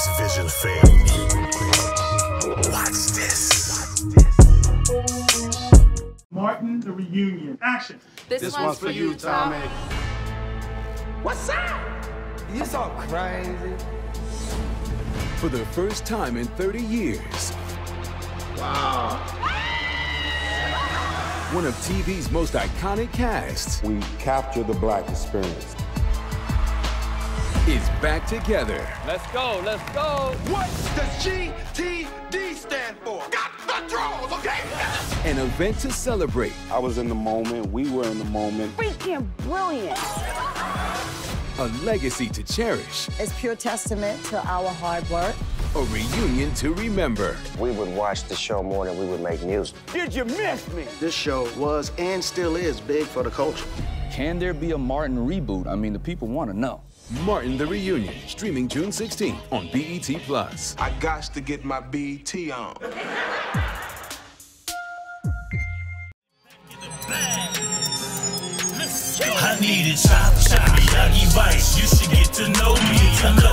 next vision fails. Watch this. Martin the Reunion. Action. This, this one's, one's, for you, Tommy. What's up? You so crazy. For the first time in 30 years. Wow one of TV's most iconic casts. We capture the black experience is back together. Let's go, let's go. What does GTD stand for? Got the draws, okay? An event to celebrate I was in the moment. We were in the moment. freaking brilliant. a legacy to cherish, It's pure testament to our hard work. a reunion to remember. We would watch the show more than we would make music. Did you miss me? This show was and still is big for the culture. Can there be a Martin reboot? I mean, the people want to know. Martin the Reunion, streaming June 16th on BET Plus. I got to get my BET on. I needed chop, chop, Miyagi Vice. You should get to know me.